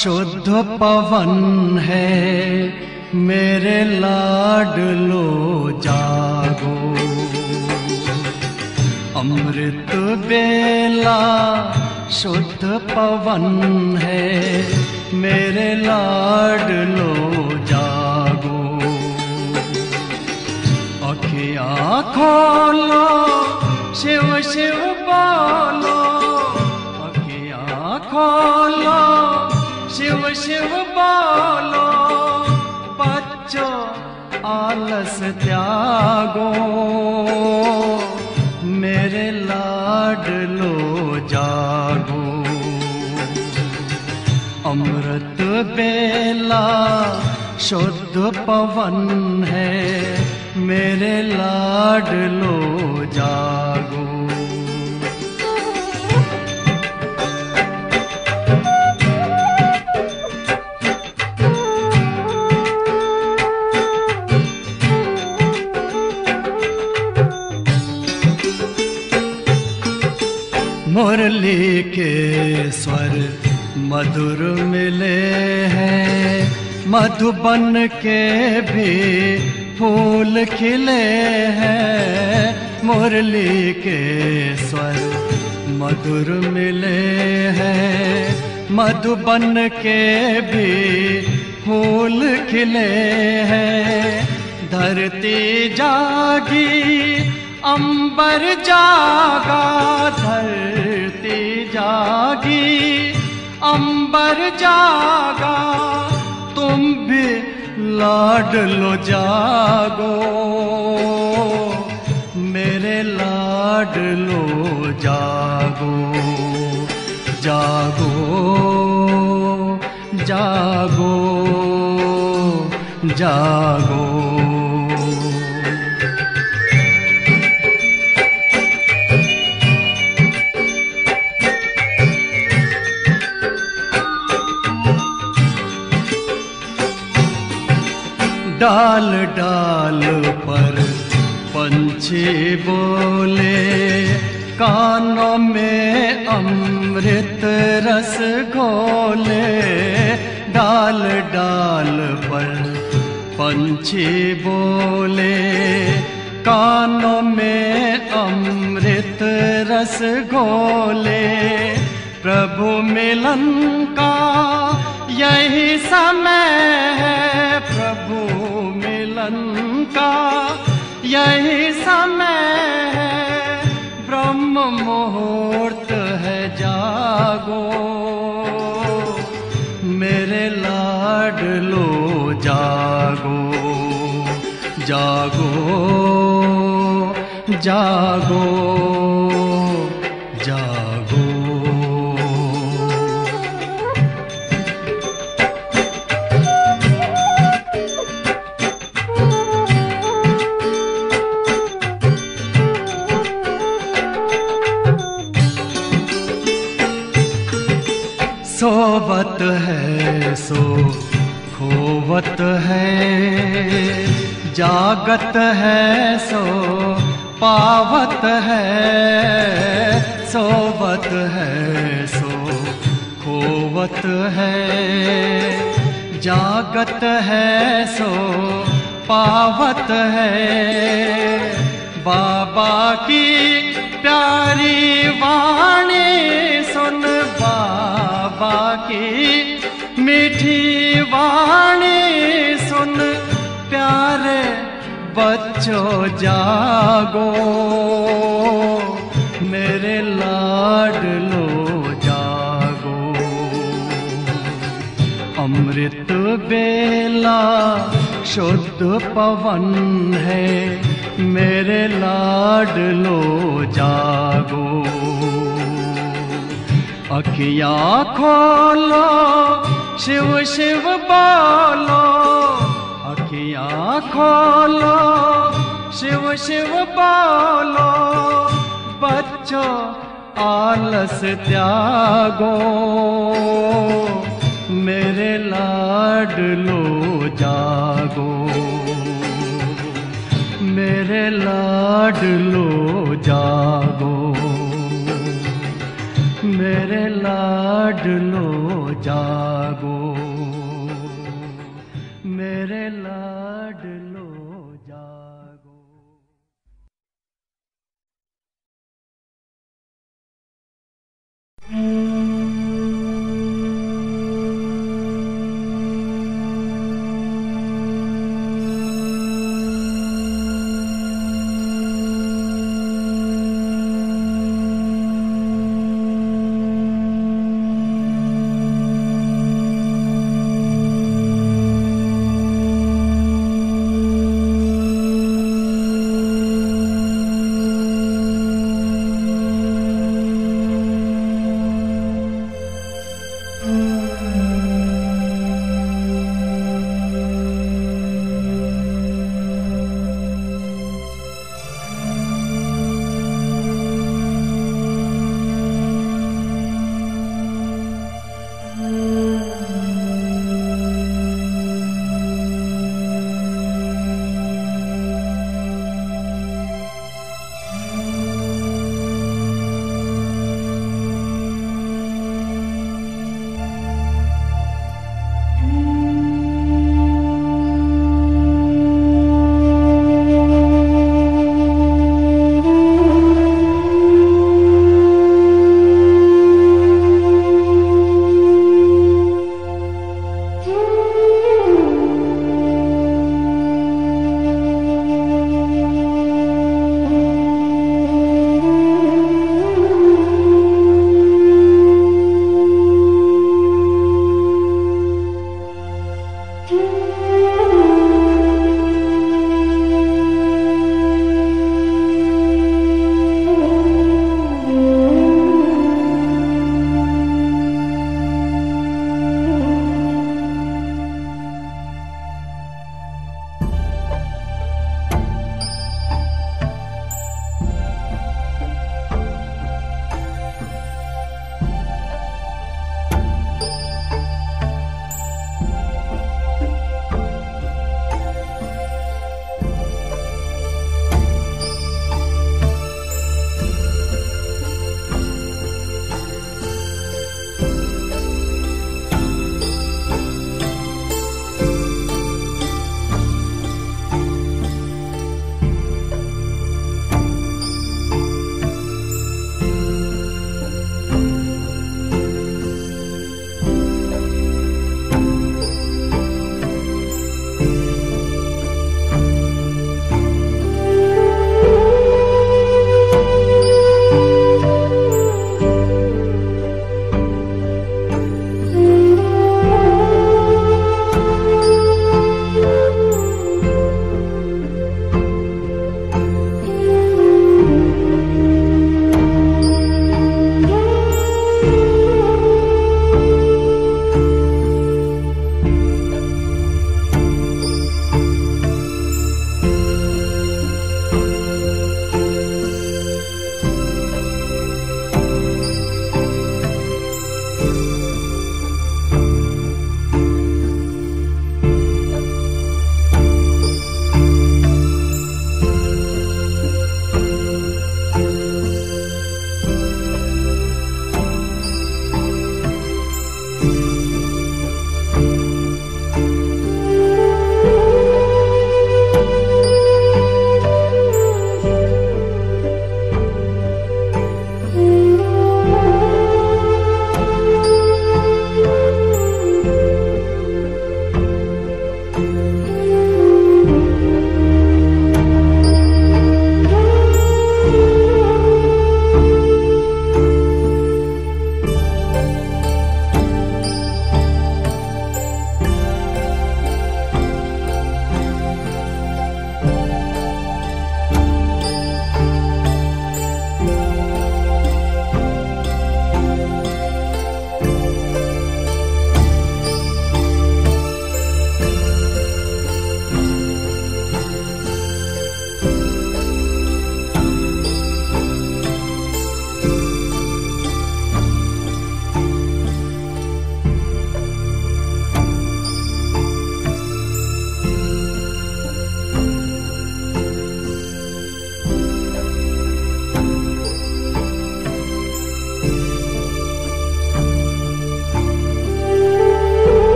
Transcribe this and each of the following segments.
शुद्ध पवन है, मेरे लाडलो जागो। अमृत बेला शुद्ध पवन है, मेरे लाडलो जागो। अखिया खोलो शिव शिव बोलो अखिया खोलो शिव शिव बोलो, बच्चों, आलस त्यागो, मेरे लाडलो जागो। अमृत बेला शुद्ध पवन है, मेरे लाडलो जागो। के स्वर मधुर मिले हैं। मधुबन के भी फूल खिले हैं। मुरली के स्वर मधुर मिले हैं। मधुबन के भी फूल खिले हैं। धरती जागी, अंबर जागा अंबर जागा तुम भी लाड लो जागो। मेरे लाड लो जागो जागो जागो जागो। डाल डाल पर पंछी बोले, कानों में अमृत रस घोले। डाल डाल पर पंछी बोले, कानों में अमृत रस घोले। प्रभु मिलन का यही समय है। का यही समय है। ब्रह्म मुहूर्त है जागो। मेरे लाडलो जागो। जागो जागो। खोवत है, जागत है, सो पावत है सोवत है, सो खोवत है। जागत है, सो पावत है, बाबा की प्यारी वाणी सुन बाबा की मीठी वाणी बच्चों, जागो। मेरे लाडलो जागो। अमृत बेला शुद्ध पवन है, मेरे लाडलो जागो। अखिया खोलो शिव शिव बोलो। अखिया खोलो, शिव शिव बोलो, बच्चों आलस त्यागो, मेरे लाडलो जागो, मेरे लाडलो जागो, मेरे लाडलो जागो। मेरे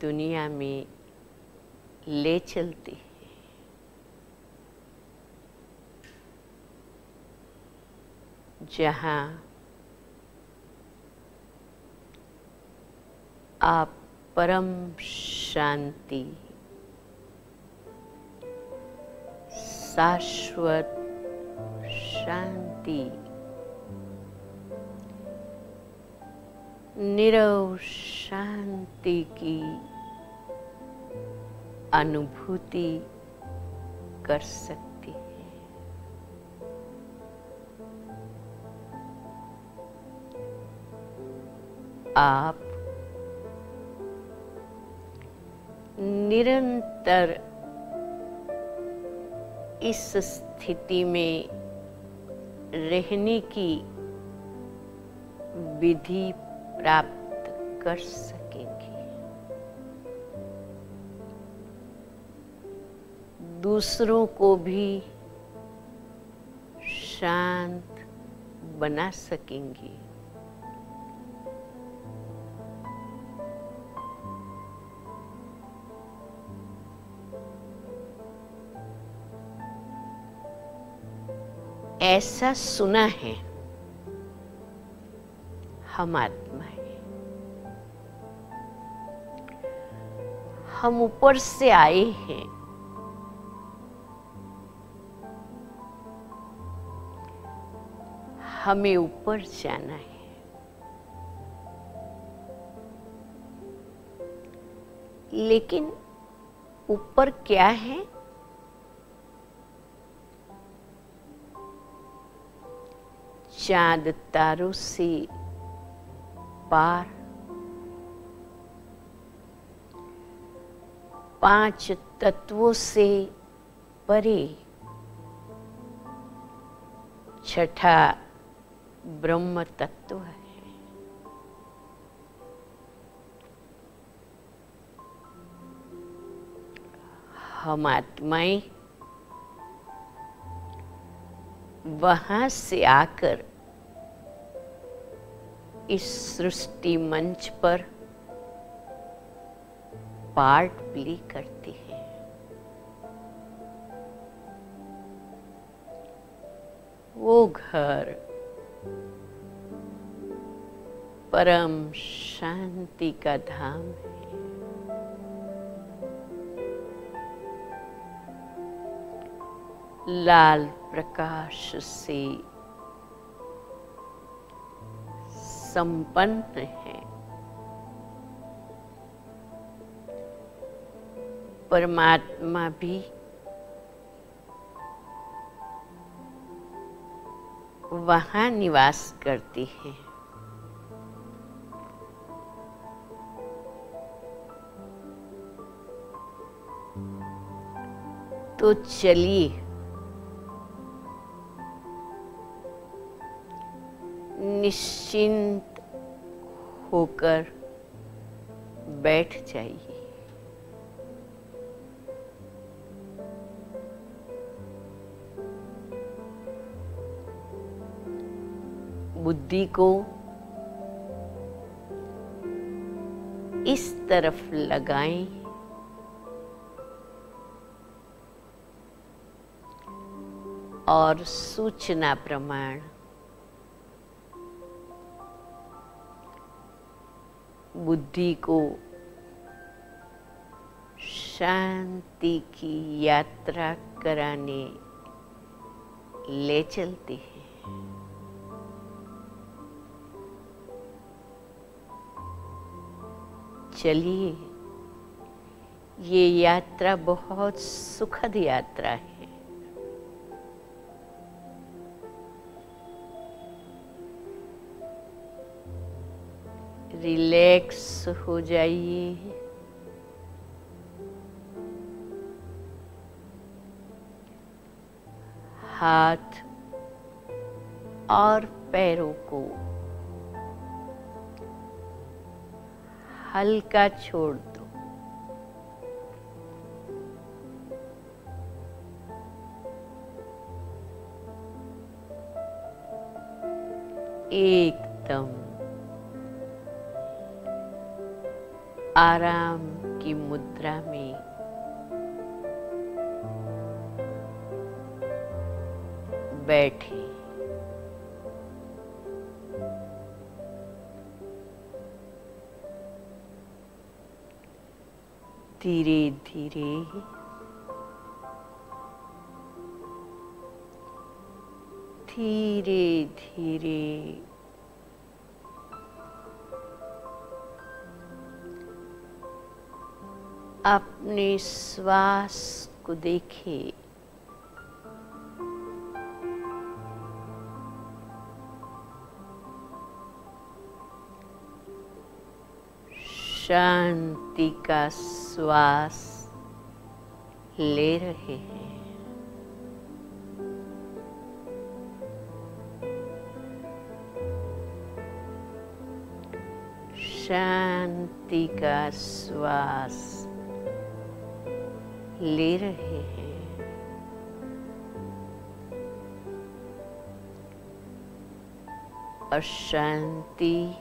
दुनिया में ले चलते हैं। जहाँ आप परम शांति शाश्वत शांति निरव शांति की अनुभूति कर सकती है। आप निरंतर इस स्थिति में रहने की विधि प्राप्त कर सकेंगे। दूसरों को भी शांत बना सकेंगी। ऐसा सुना है हम आत्मा है हम ऊपर से आए हैं। हमें ऊपर जाना है। लेकिन ऊपर क्या है? चाँद तारों से पार पाँच तत्वों से परे। छठा ब्रह्म तत्व है। हम आत्माएँ वहाँ से आकर इस सृष्टि मंच पर पार्ट प्ले करती है। वो घर परम शांति का धाम है। लाल प्रकाश से संपन्न है। परमात्मा भी वहाँ निवास करती है। तो चलिए निश्चिंत होकर बैठ जाइए। बुद्धि को इस तरफ़ लगाएँ। और सूचना प्रमाण बुद्धि को शांति की यात्रा कराने ले चलती है। चलिए, ये यात्रा बहुत सुखद यात्रा है। रिलैक्स हो जाइए। हाथ और पैरों को हल्का छोड़ दो। एकदम। आराम की मुद्रा में। बैठे। धीरे धीरे धीरे धीरे अपने श्वास को देखिए शांति का श्वास ले रहे हैं। शांति का श्वास ले रहे हैं। और शांति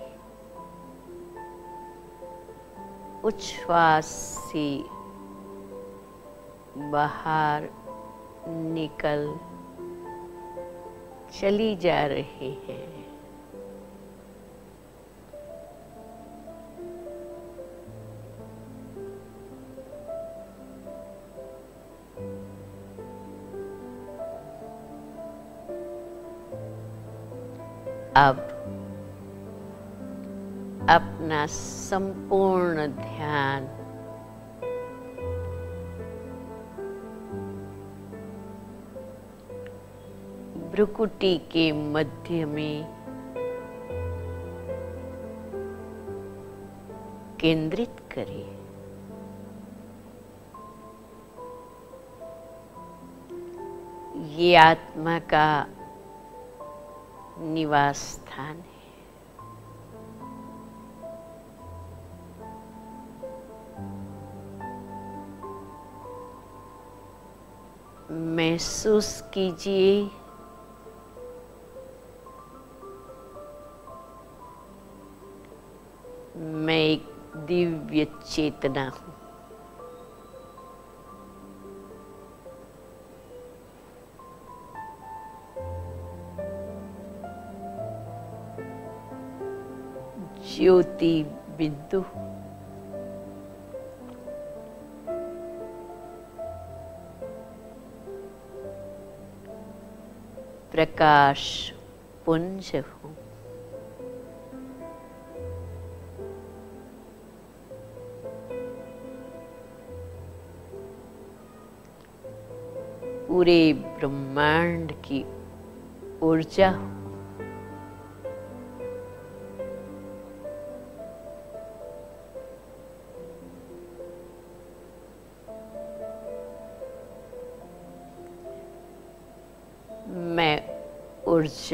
उच्छ्वास से बाहर निकल चली जा रही है। अब अपना संपूर्ण ध्यान भ्रुकुटी के मध्य में केंद्रित करें। ये आत्मा का निवास स्थान है महसूस कीजिए मैं एक दिव्य चेतना हूँ ज्योति बिंदु। प्रकाश पुंज हूँ। पूरे ब्रह्मांड की ऊर्जा हूँ।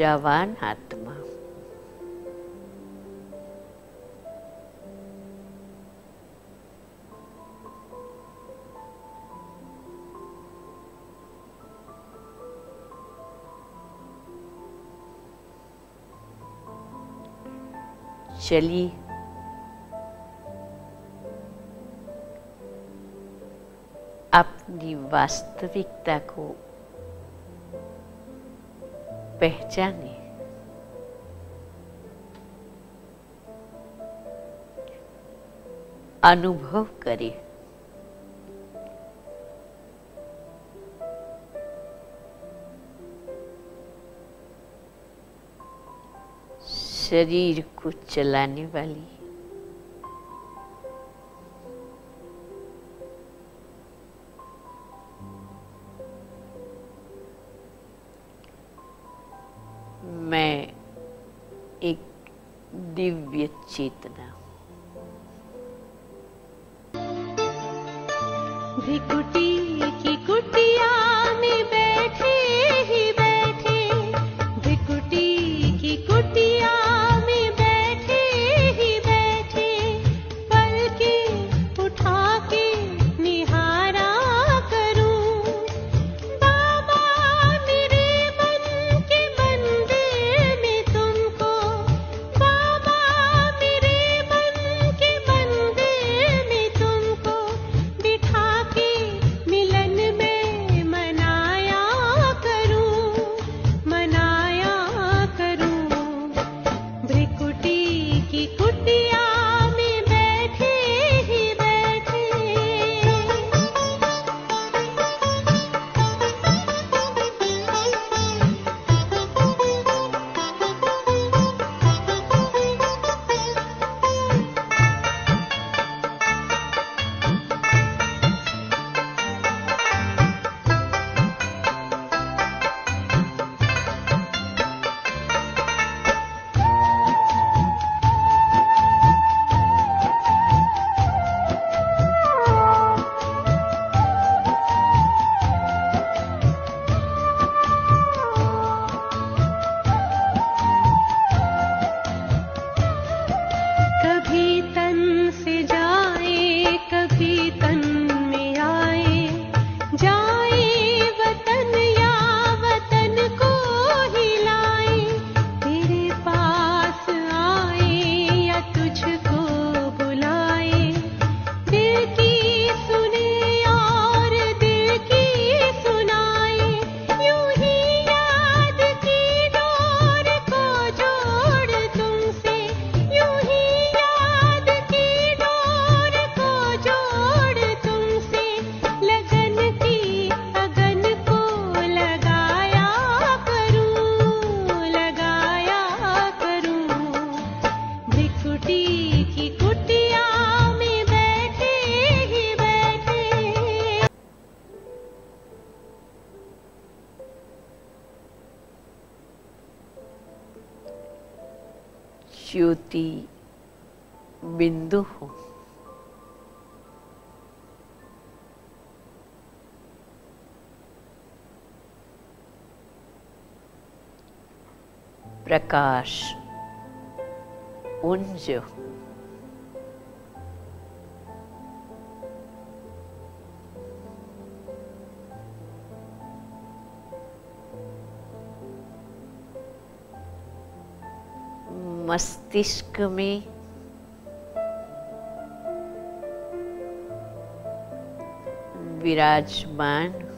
ऊर्जावान आत्मा चलिए अपनी वास्तविकता को पहचाने। अनुभव करें। शरीर को चलाने वाली चेतना हूँ भ्रिकुटी प्रकाश उंज मस्तिष्क में विराजमान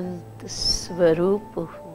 शांत स्वरूप हूँ।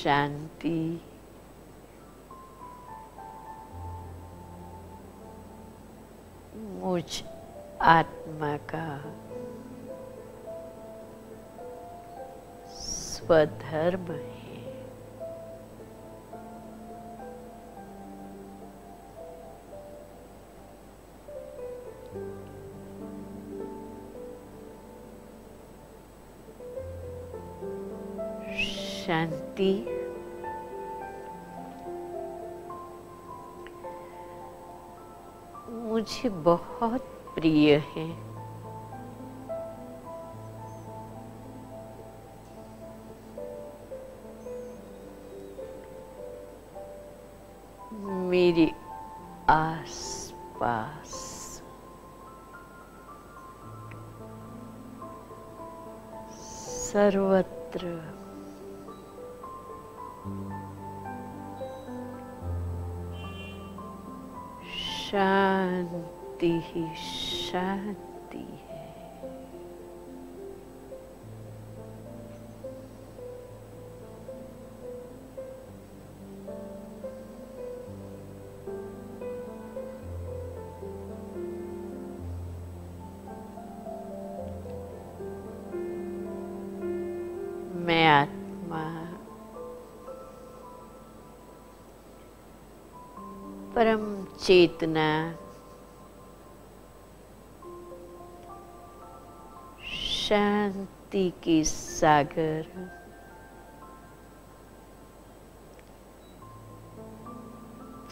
शांति। मुझ आत्मा का स्वधर्म है। मुझे बहुत प्रिय है। चेतना। शांति के सागर।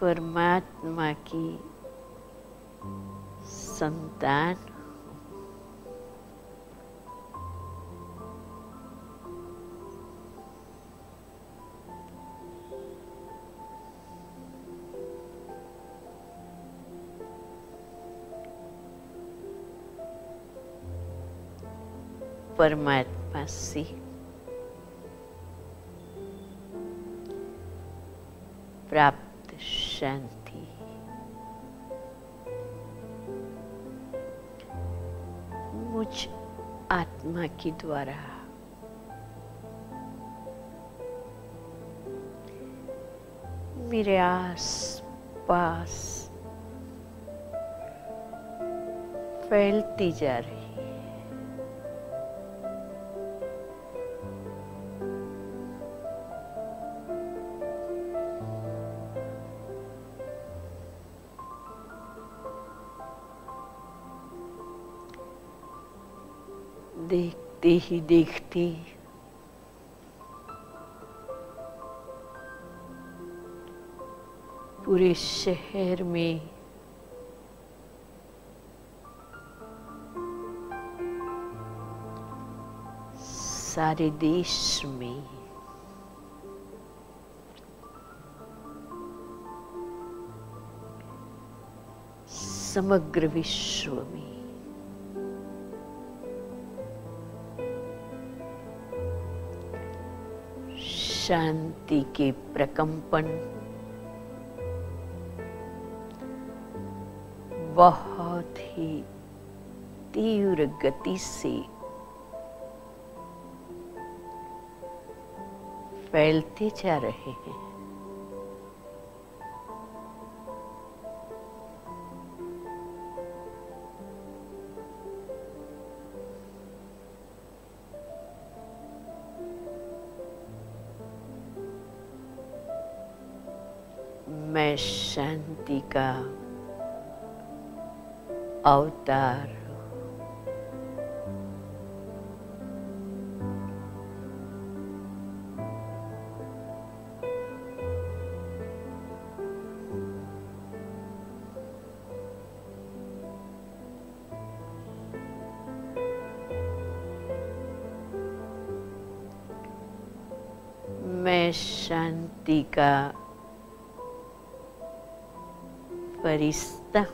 परमात्मा की संतान। परमात्मा से प्राप्त शांति। मुझ आत्मा के द्वारा। मेरे आस पास फैलती जा रही। है देखते। देखते पूरे शहर में सारे देश में समग्र विश्व में शांति के प्रकंपन। बहुत ही तीव्र गति से फैलते जा रहे हैं। शांति का अवतार मैं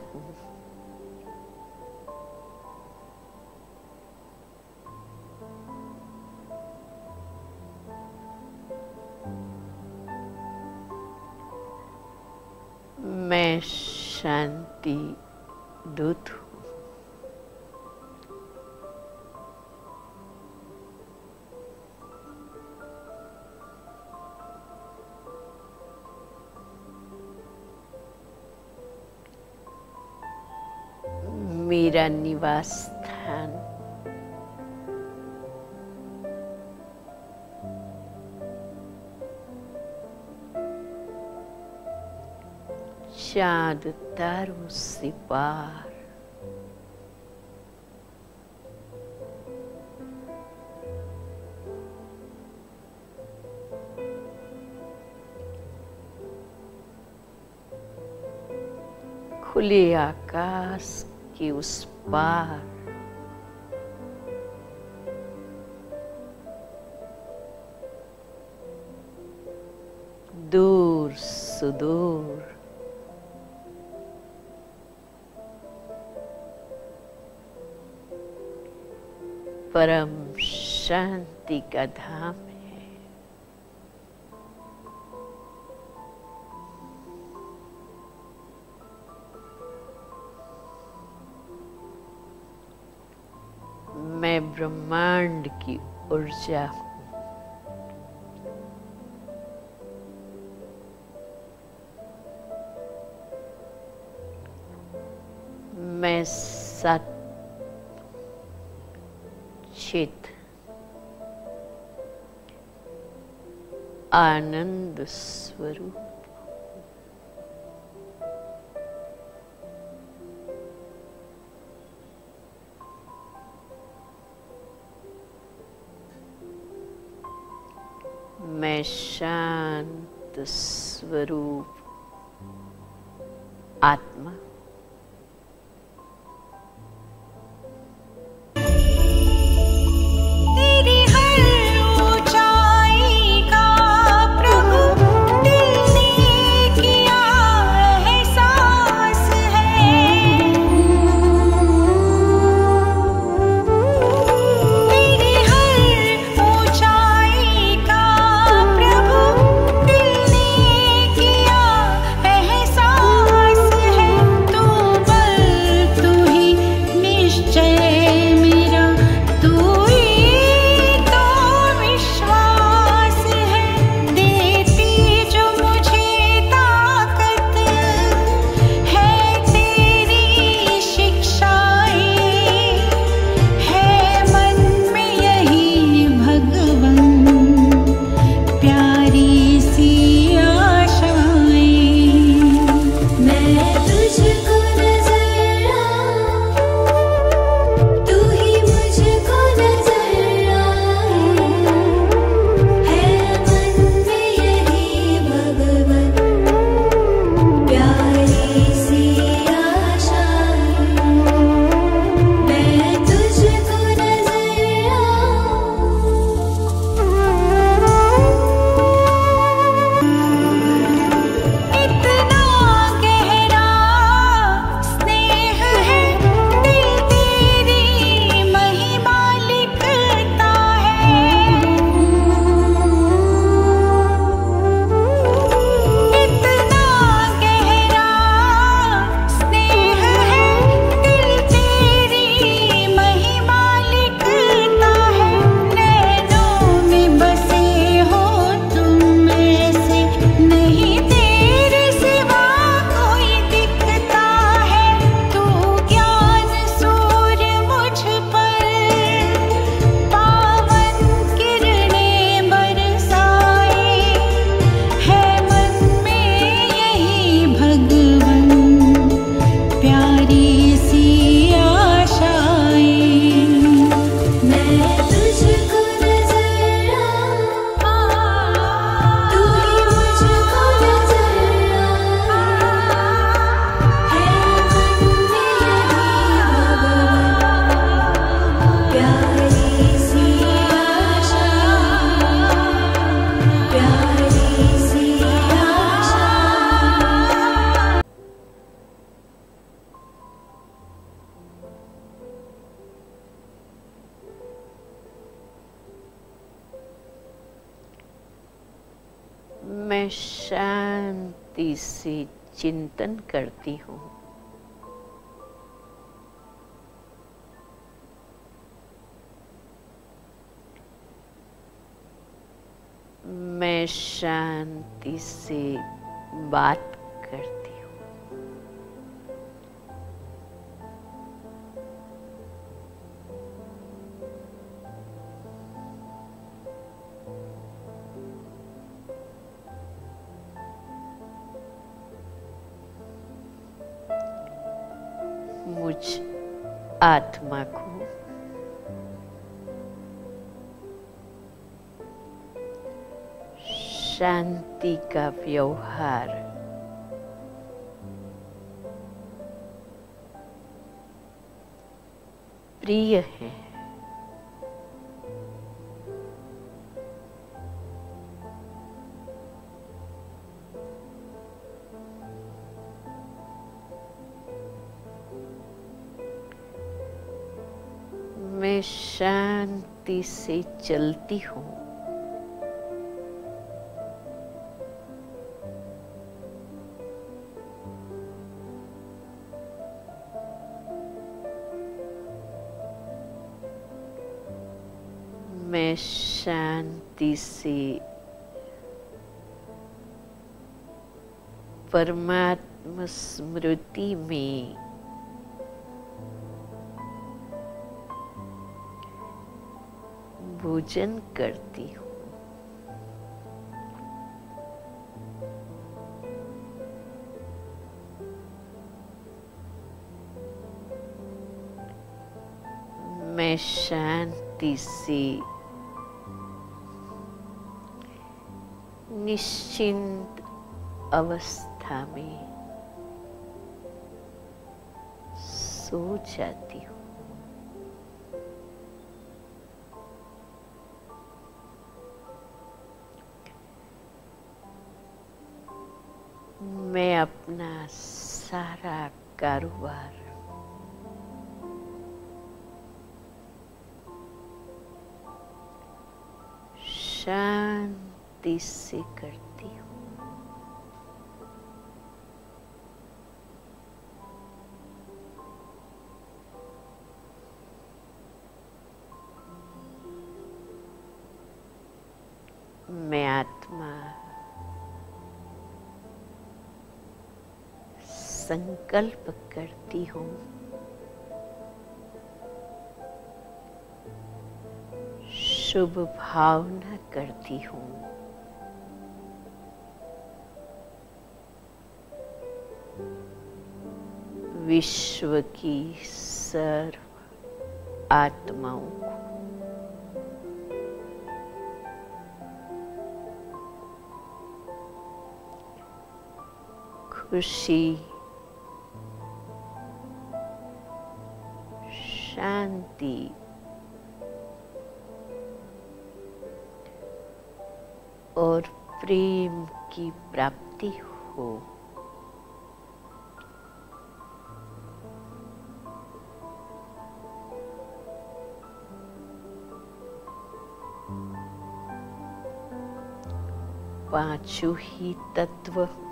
मेरा निवास स्थान चाँद तारों से पार खुले आकाश के उस पार दूर सुदूर परम शांति का धाम है ब्रह्मांड की ऊर्जा। मैं सत चित आनंद स्वरूप। शांत स्वरूप आत्मा। मैं शांति से बात करती हूँ। मुझ आत्मा को शांति का व्यवहार। प्रिय है। मैं शांति से चलती हूँ। परमात्मा स्मृति में। भोजन करती हूँ। मैं शांति से निश्चिंत अवस्था में सो जाती हूँ। मैं अपना सारा कारोबार शांति से करती संकल्प करती हूँ। शुभ भावना करती हूँ। विश्व की सर्व आत्माओं को। खुशी शांति। और प्रेम की प्राप्ति हो। पाँचों ही तत्व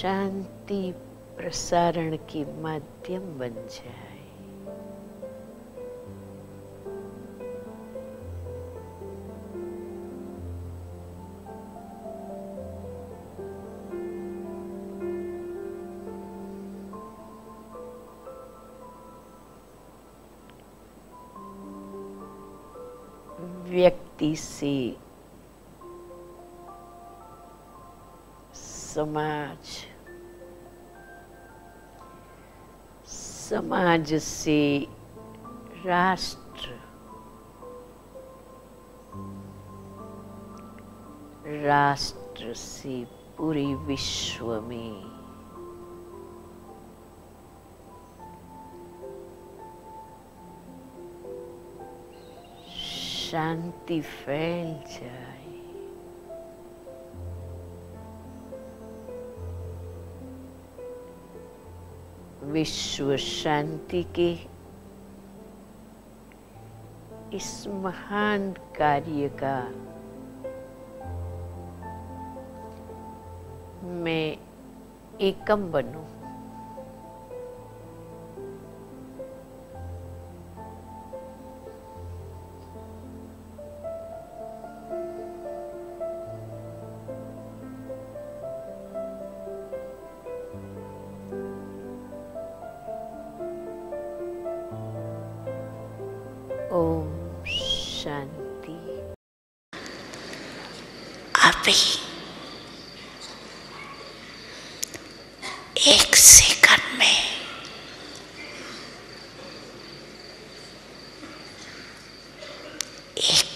शांति प्रसारण के माध्यम बन जाए। व्यक्ति से समाज समाज से राष्ट्र राष्ट्र से पूरे विश्व में शांति फैल जाए। विश्व शांति के इस महान कार्य का मैं एकम बनूं। एकदम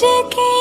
सूरज के